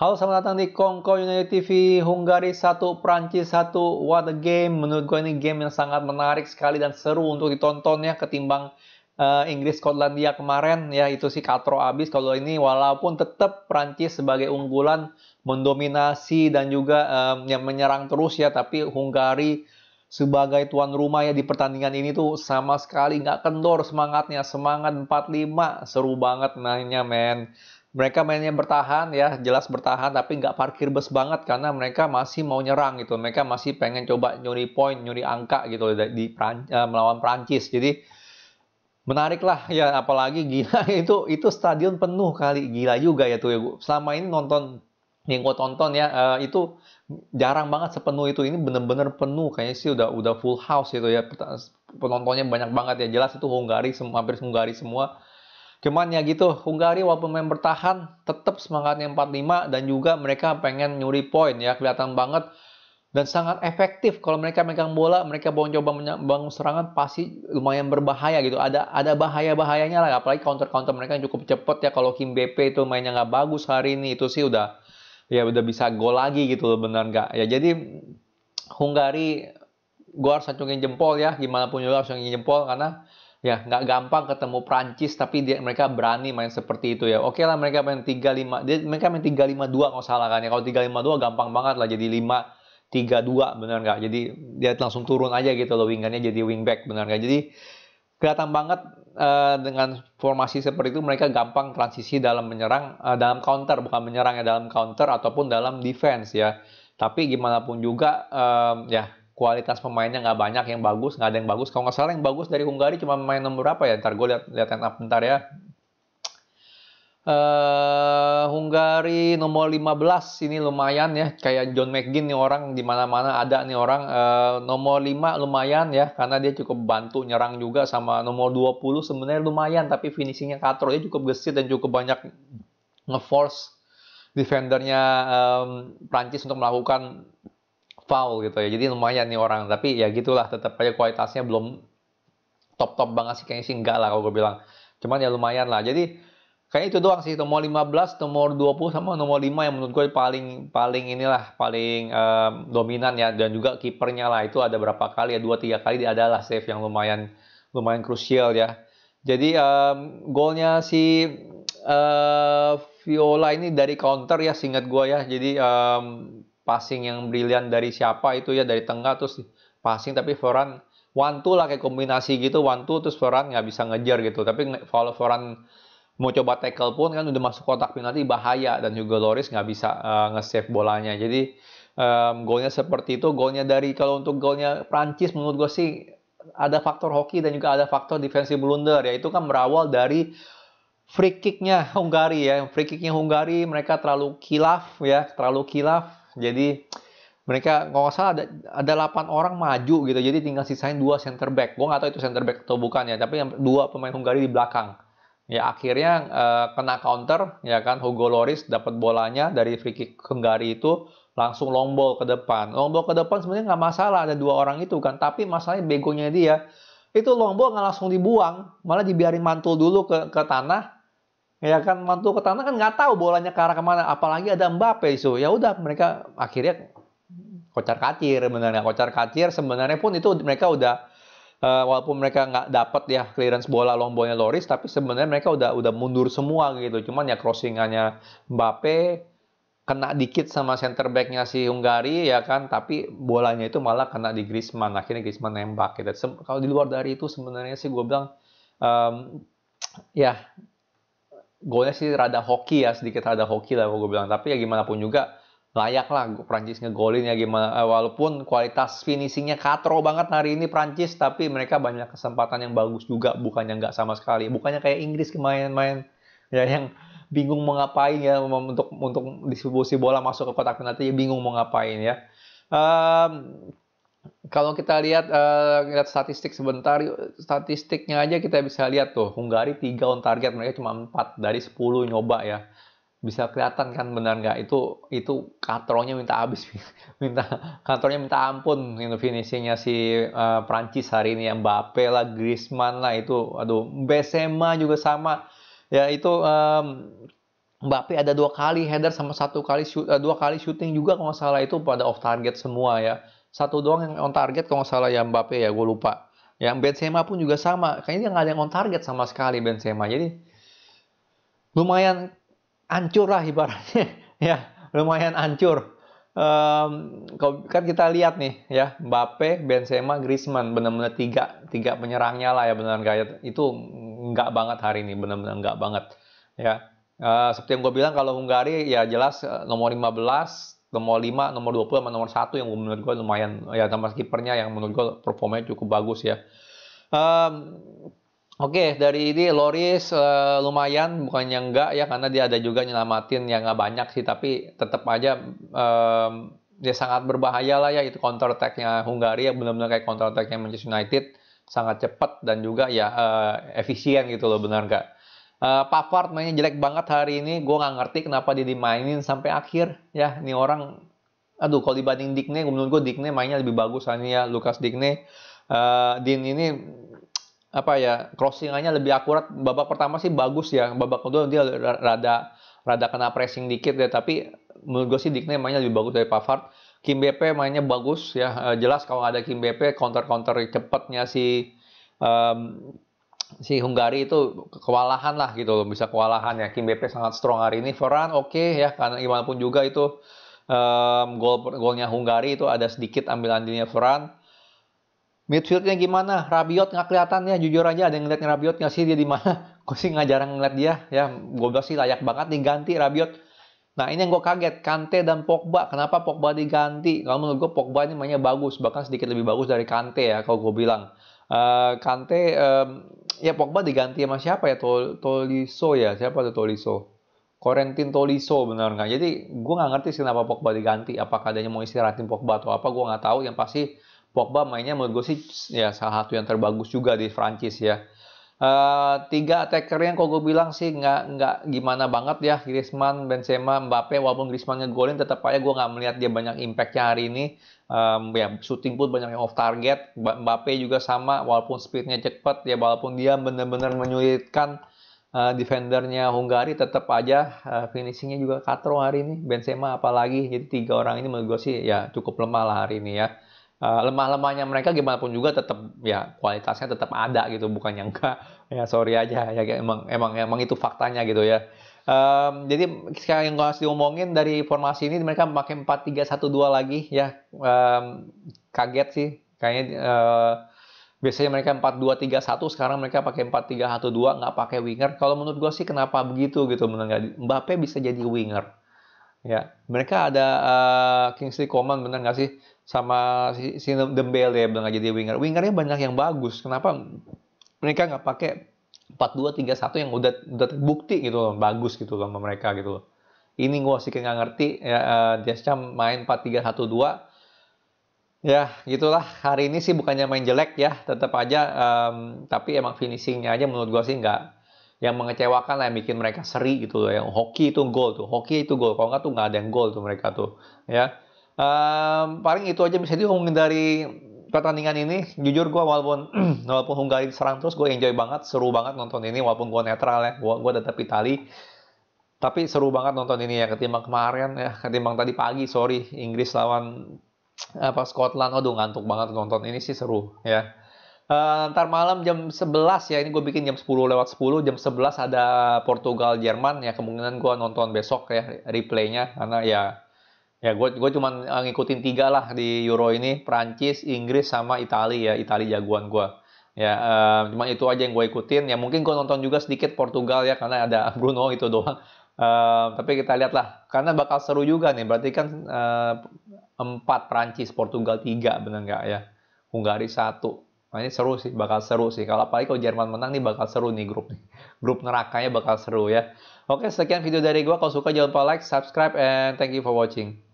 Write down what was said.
Halo, selamat datang di Kongko United TV Hungari 1, Prancis 1. What a game. Menurut gue ini game yang sangat menarik sekali dan seru untuk ditonton ya ketimbang uh, Inggris Skotlandia kemarin. Ya itu sih katro abis. Kalau ini walaupun tetap Prancis sebagai unggulan mendominasi dan juga um, yang menyerang terus ya tapi Hungari sebagai tuan rumah ya di pertandingan ini tuh sama sekali nggak kendor semangatnya. Semangat 45 seru banget mainnya men mereka mainnya bertahan ya jelas bertahan tapi nggak parkir bus banget karena mereka masih mau nyerang gitu. Mereka masih pengen coba nyuri poin nyuri angka gitu di, di uh, melawan Prancis jadi menarik lah ya apalagi gila itu itu stadion penuh kali. Gila juga ya tuh ya selama ini nonton yang gue tonton ya uh, itu jarang banget sepenuh itu. Ini bener-bener penuh. Kayaknya sih udah udah full house gitu ya. Penontonnya banyak banget ya. Jelas itu Hungari hampir Hungari semua Cuman ya gitu, Hungari walaupun main bertahan, tetap semangatnya 45 dan juga mereka pengen nyuri poin ya, kelihatan banget dan sangat efektif kalau mereka megang bola, mereka mau coba bangun serangan pasti lumayan berbahaya gitu. Ada ada bahaya bahayanya lah, apalagi counter counter mereka yang cukup cepet ya. Kalau Kim BP itu mainnya nggak bagus hari ini itu sih udah ya udah bisa gol lagi gitu loh benar nggak ya. Jadi Hungari gue harus acungin jempol ya, gimana pun juga harus acungin jempol karena ya nggak gampang ketemu Prancis tapi dia mereka berani main seperti itu ya. Oke lah mereka main tiga lima dia mereka main tiga lima dua nggak salah kan ya. Kalau tiga lima dua gampang banget lah jadi lima tiga dua benar nggak? Jadi dia langsung turun aja gitu loh wingannya jadi wingback benar nggak? Jadi kelihatan banget uh, dengan formasi seperti itu mereka gampang transisi dalam menyerang uh, dalam counter bukan menyerang ya dalam counter ataupun dalam defense ya. Tapi gimana pun juga um, ya kualitas pemainnya nggak banyak yang bagus, nggak ada yang bagus. Kalau nggak salah yang bagus dari Hungari cuma main nomor berapa ya? Ntar gue lihat lihat up bentar ya. Uh, Hungari nomor 15 ini lumayan ya kayak John McGinn nih orang di mana-mana ada nih orang uh, nomor 5 lumayan ya karena dia cukup bantu nyerang juga sama nomor 20 sebenarnya lumayan tapi finishingnya katro dia cukup gesit dan cukup banyak ngeforce defendernya um, Prancis untuk melakukan foul gitu ya. Jadi lumayan nih orang. Tapi ya gitulah tetap aja kualitasnya belum top-top banget sih kayaknya sih enggak lah kalau gue bilang. Cuman ya lumayan lah. Jadi kayak itu doang sih nomor 15, nomor 20 sama nomor 5 yang menurut gue paling paling inilah paling um, dominan ya dan juga kipernya lah itu ada berapa kali ya dua tiga kali dia adalah save yang lumayan lumayan krusial ya. Jadi um, golnya si uh, Viola ini dari counter ya singkat gue ya. Jadi um, passing yang brilian dari siapa itu ya dari tengah terus passing. Tapi Foran one two lah kayak kombinasi gitu one two terus Foran nggak bisa ngejar gitu. Tapi kalau Foran mau coba tackle pun kan udah masuk kotak penalti bahaya. Dan juga Loris nggak bisa uh, nge-save bolanya. Jadi um, golnya seperti itu. Golnya dari kalau untuk golnya Prancis menurut gue sih ada faktor hoki dan juga ada faktor defensive blunder. Ya itu kan berawal dari free kicknya Hungari ya. Free kicknya Hungari mereka terlalu kilaf ya terlalu kilaf jadi mereka nggak salah ada ada 8 orang maju gitu. Jadi tinggal sisain dua center back. Gue nggak tahu itu center back atau bukan ya, tapi yang dua pemain Hungari di belakang. Ya akhirnya uh, kena counter ya kan Hugo Loris dapat bolanya dari free kick Hungari itu langsung long ball ke depan. Long ball ke depan sebenarnya nggak masalah ada dua orang itu kan, tapi masalahnya begonya dia itu long ball nggak langsung dibuang, malah dibiarin mantul dulu ke ke tanah ya kan mantu ke tanah kan nggak tahu bolanya ke arah ke mana. Apalagi ada Mbappe itu ya udah mereka akhirnya kocar kacir sebenarnya. Kocar kacir sebenarnya pun itu mereka udah uh, walaupun mereka nggak dapat ya clearance bola lombonya Loris tapi sebenarnya mereka udah udah mundur semua gitu. Cuman ya crossingannya Mbappe kena dikit sama center backnya si Hungari ya kan. Tapi bolanya itu malah kena di Griezmann. Akhirnya Griezmann nembak gitu. Kalau di luar dari itu sebenarnya sih gue bilang um, ya golnya sih rada hoki ya sedikit rada hoki lah gue bilang. Tapi ya gimana pun juga layak lah Prancis ngegolin ya gimana. Eh, walaupun kualitas finishingnya katro banget hari ini Prancis tapi mereka banyak kesempatan yang bagus juga. Bukannya nggak sama sekali. Bukannya kayak Inggris kemarin-main ya yang bingung mau ngapain ya untuk untuk distribusi bola masuk ke kotak penalti ya bingung mau ngapain ya. Um, kalau kita lihat uh, lihat statistik sebentar, statistiknya aja kita bisa lihat tuh, Hungari 3 on target, mereka cuma 4 dari 10 nyoba ya. Bisa kelihatan kan benar nggak itu itu katronya minta habis, minta kantornya minta ampun itu finishingnya si uh, Prancis hari ini yang Mbappe lah, Griezmann lah itu, aduh Benzema juga sama. Ya itu um, Mbappe ada dua kali header sama satu kali shoot, uh, dua kali shooting juga kalau nggak salah itu pada off target semua ya. Satu doang yang on target kalau nggak salah ya Mbappe ya, gue lupa. Yang Benzema pun juga sama, kayaknya nggak ada yang on target sama sekali Benzema. Jadi lumayan hancur lah ibaratnya ya, lumayan hancur. Um, kan kita lihat nih ya Mbappe, Benzema, Griezmann benar-benar tiga tiga penyerangnya lah ya benar kayak itu nggak banget hari ini benar-benar nggak banget ya Uh, seperti yang gue bilang kalau Hungari ya jelas uh, nomor 15, nomor 5, nomor 20 sama nomor 1 yang menurut gue lumayan ya tambah kipernya yang menurut gue performanya cukup bagus ya. Um, Oke, okay, dari ini Loris uh, lumayan, bukannya enggak ya, karena dia ada juga nyelamatin yang nggak banyak sih, tapi tetap aja um, dia sangat berbahaya lah ya, itu counter attack-nya Hungari ya benar-benar kayak counter attack-nya Manchester United, sangat cepat dan juga ya uh, efisien gitu loh, benar nggak? Uh, Pavard mainnya jelek banget hari ini. Gue nggak ngerti kenapa dia dimainin sampai akhir. Ya, ini orang, aduh kalau dibanding Digne, menurut gue Digne mainnya lebih bagus ini ya. Lucas Digne, uh, Din ini apa ya crossingannya lebih akurat. Babak pertama sih bagus ya. Babak kedua dia rada rada kena pressing dikit ya. Tapi menurut gue sih Digne mainnya lebih bagus dari Pavard. Kim BP mainnya bagus ya. Uh, jelas kalau ada Kim BP counter counter cepatnya si um, si Hungari itu kewalahan lah gitu loh bisa kewalahan ya. Kim BP sangat strong hari ini. Ferran oke okay, ya karena gimana pun juga itu um, gol golnya Hungari itu ada sedikit ambil andilnya Ferran midfieldnya gimana? Rabiot nggak kelihatan ya jujur aja ada yang ngeliatnya Rabiot nggak sih? Dia di mana? Gue sih nggak jarang ngeliat dia ya. Gue sih layak banget diganti Rabiot. Nah ini yang gue kaget, Kante dan Pogba. Kenapa Pogba diganti? Kalau menurut gue Pogba ini mainnya bagus, bahkan sedikit lebih bagus dari Kante ya kalau gue bilang. Uh, Kante um, ya Pogba diganti sama siapa ya? Tol Toliso ya? Siapa tuh Toliso Corentin Toliso benar nggak? Jadi gue nggak ngerti sih kenapa Pogba diganti. Apakah adanya mau istirahatin Pogba atau apa gue nggak tahu. Yang pasti Pogba mainnya menurut gue sih ya salah satu yang terbagus juga di Prancis ya Uh, tiga attacker yang kok gue bilang sih nggak nggak gimana banget ya Griezmann, Benzema, Mbappe walaupun Griezmann ngegolin tetap aja gue nggak melihat dia banyak impactnya hari ini. Um, ya shooting pun banyak yang off target. Mbappe juga sama walaupun speednya cepat ya walaupun dia benar-benar menyulitkan uh, defendernya Hungari tetap aja uh, finishingnya juga katro hari ini. Benzema apalagi jadi tiga orang ini menurut gue sih ya cukup lemah lah hari ini ya uh, lemah-lemahnya mereka gimana pun juga tetap ya kualitasnya tetap ada gitu bukan yang enggak. Ya sorry aja ya emang emang emang itu faktanya gitu ya. Um, jadi sekarang yang gue harus diomongin dari formasi ini mereka pakai 4-3-1-2 lagi ya. Um, kaget sih kayaknya uh, biasanya mereka 4-2-3-1 sekarang mereka pakai 4-3-1-2 nggak pakai winger. Kalau menurut gue sih kenapa begitu gitu menurut Mbappe bisa jadi winger ya mereka ada uh, Kingsley Coman bener nggak sih sama si, si Dembele bilang jadi winger. Wingernya banyak yang bagus. Kenapa mereka nggak pakai 4-2-3-1 yang udah udah terbukti gitu loh, bagus gitu loh sama mereka gitu loh. Ini gue sih nggak ngerti ya uh, Deschamps main 4-3-1-2 Ya, gitulah. Hari ini sih bukannya main jelek ya, tetap aja. Um, tapi emang finishingnya aja menurut gue sih nggak yang mengecewakan lah, yang bikin mereka seri gitu loh. Yang hoki itu gol tuh, hoki itu gol. Kalau nggak tuh nggak ada yang gol tuh mereka tuh. Ya, Um, paling itu aja bisa diomongin dari pertandingan ini. Jujur gue walaupun walaupun Hungari serang terus, gue enjoy banget, seru banget nonton ini. Walaupun gue netral ya, gue gue tetap Itali. Tapi seru banget nonton ini ya ketimbang kemarin ya, ketimbang tadi pagi. Sorry, Inggris lawan apa Scotland. Aduh ngantuk banget nonton ini sih seru ya. Uh, ntar malam jam 11 ya, ini gue bikin jam 10 lewat 10, jam 11 ada Portugal Jerman ya, kemungkinan gue nonton besok ya replaynya karena ya Ya, gue gue cuma eh, ngikutin tiga lah di Euro ini, Prancis, Inggris, sama Italia ya. Italia jagoan gue. Ya, uh, cuma itu aja yang gue ikutin. Ya mungkin gue nonton juga sedikit Portugal ya, karena ada Bruno itu doang. Uh, tapi kita lihat lah, karena bakal seru juga nih. Berarti kan uh, Prancis, Portugal tiga, bener nggak ya? Hungari satu. Nah, ini seru sih, bakal seru sih. Kalau apalagi kalau Jerman menang nih bakal seru nih grup nih. Grup nerakanya bakal seru ya. Oke, sekian video dari gue. Kalau suka jangan lupa like, subscribe, and thank you for watching.